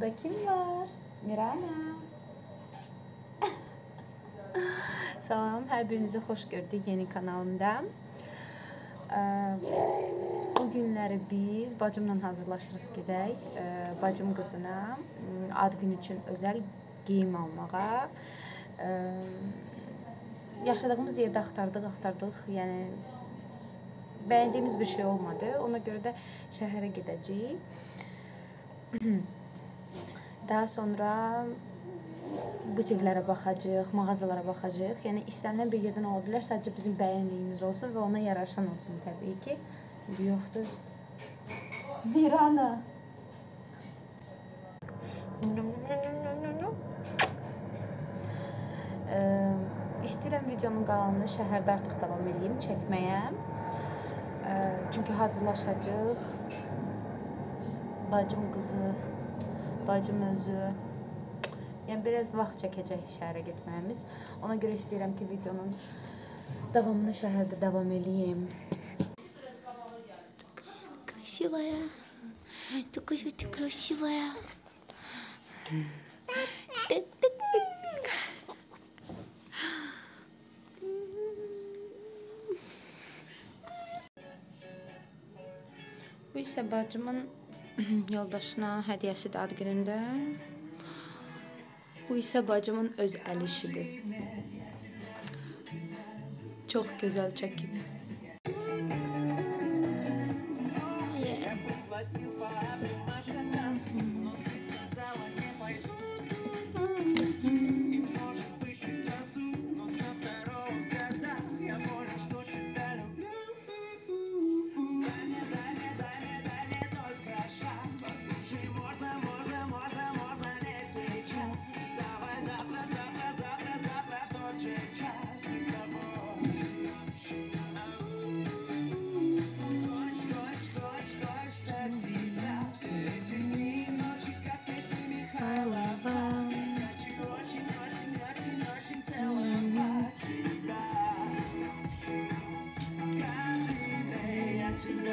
Burada kim var? Mirana. Salam, hər birinizi xoş gördük yeni kanalımda. Bu günləri biz bacımla hazırlaşırıq gedək. Bacım qızına m, ad günü üçün özəl geyim almağa. Yaşadığımız yerdə axtardıq, axtardıq. Yəni bəyəndiyimiz bir şey olmadı. Ona görə də şəhərə gedəcəyik. Daha sonra butiklərə baxacağıq, mağazalara baxacağıq. Yəni istənilən bir yerdən ola bilər, sadəcə bizim bəyəndiyimiz olsun və ona yaraşan olsun təbii ki. Yoxdur. Mirana. Ə, istəyirəm videonun qalanını şəhərdə artıq davam edeyim çəkməyə. Ə, çünki hazırlaşacağıq. Bacım qızı, bacım özü Yəni biraz vaxt çəkəcək şəhərə getməyimiz. Ona görə istəyirəm ki, videonun davamını şəhərdə davam eləyim. Красивая. Такая ты красивая. Тык-тык-тык. Bu isə bacımın yoldaşına hədiyyəsidir ad günündə. Bu isə bacımın öz əl işidir. Çox gözəl çəkib.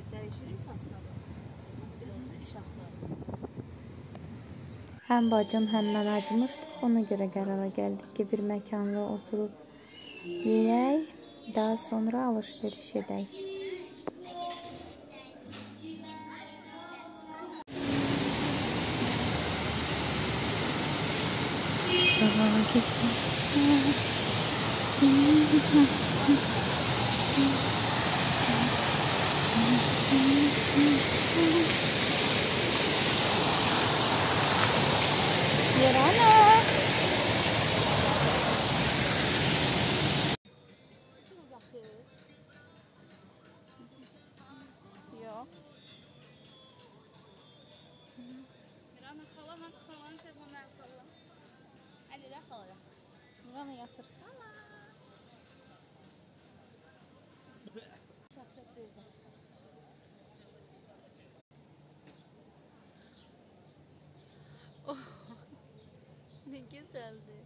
şey dəyişirik əsasına özümüzü iş axtarırıq. Həm bacım, həm mən acımışdıq. Ona görə qərara gəldik ki, bir məkanda oturub yeyək, daha sonra alış-veriş edək. Thank you. Yerana. Yerana, hala, hala, hala, hala, hala, hala, hala, hala, hala, hala, hala, hala, hala, hala, Güzeldi.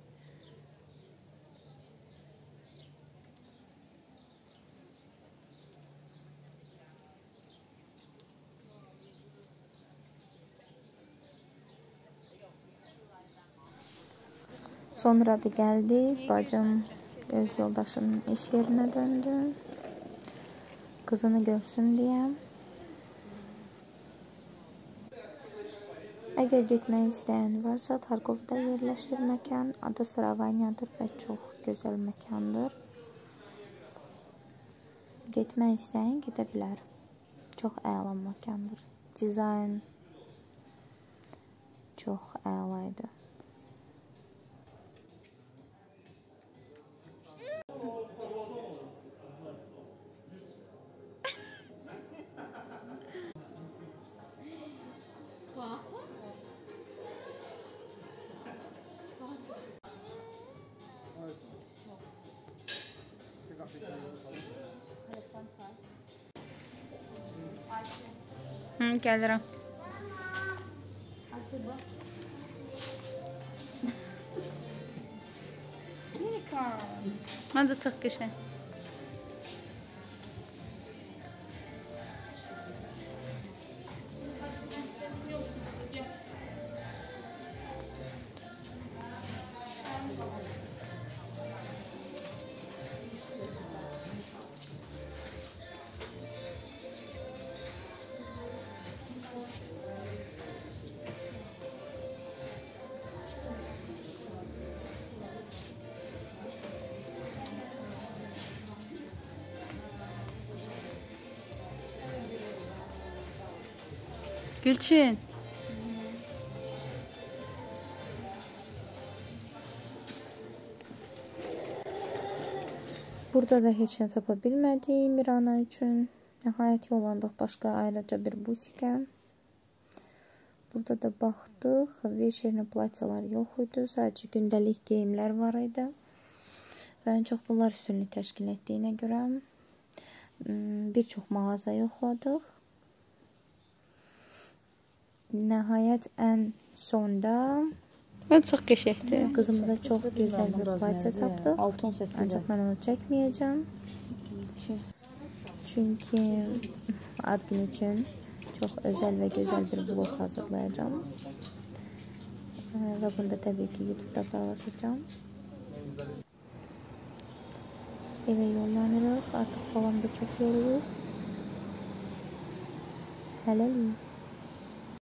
Sonra da geldik. Bacım öz yoldaşının iş yerine döndü. Kızını görsün diye. Əgər getmək istəyən varsa, Tarkovda yerləşir məkan. Adı Sravanyadır və çox gözəl məkandır. Getmək istəyən gedə bilər. Çox əla məkandır. Dizayn çox əla idi. क्या ज़रा ما تتسكش Gülçin. Burada da heç nə tapa bilmədik Mirana üçün. Nəhayət yollandıq başqa ayrıca bir butikə. Burada da baxdıq. Veşerni platyalar yox idi. Sadəcə gündəlik geyimlər var idi. Və ən çox bunlar üstünlük təşkil etdiyinə görə bir çox mağaza yoxladıq. Nəhayət ən sonda Ben çox qəşəngdir. qızımıza çox gözəl bir platya tapdıq. 6-18 Ancaq mən onu çəkməyəcəm. Çünki ad günü üçün çox özəl və gözəl bir vlog hazırlayacağam. Ee, Və bunu da təbii ki YouTube-da paylaşacağam. Evə yollanırıq. Artıq babam da çox yorulub. Hələlik.